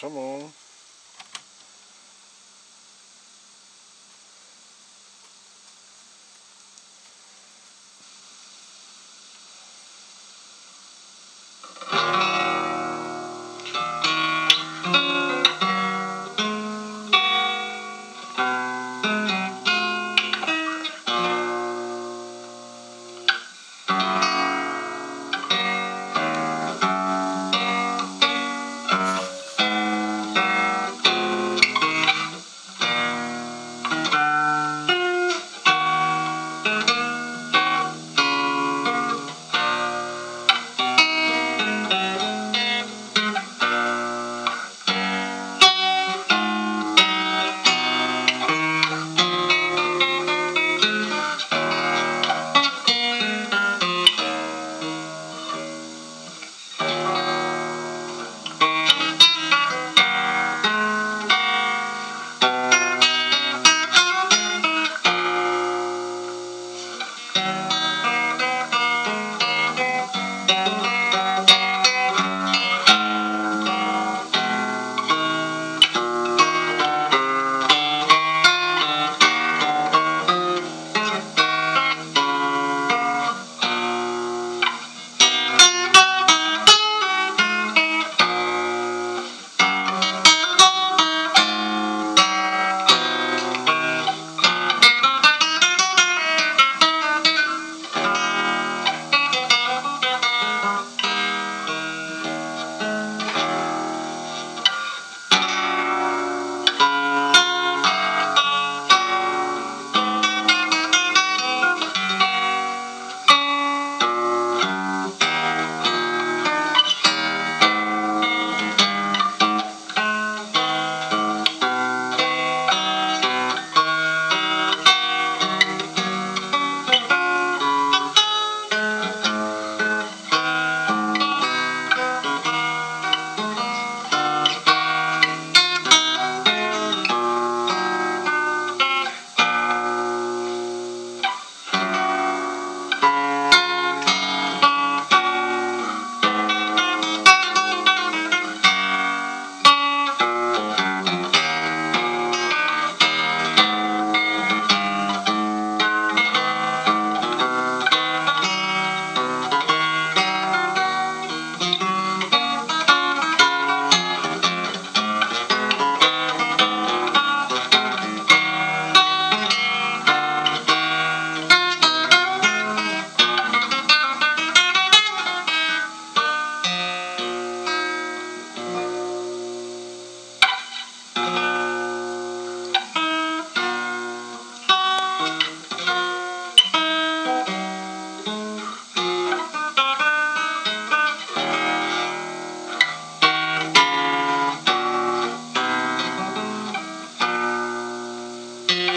Come on.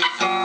Bye.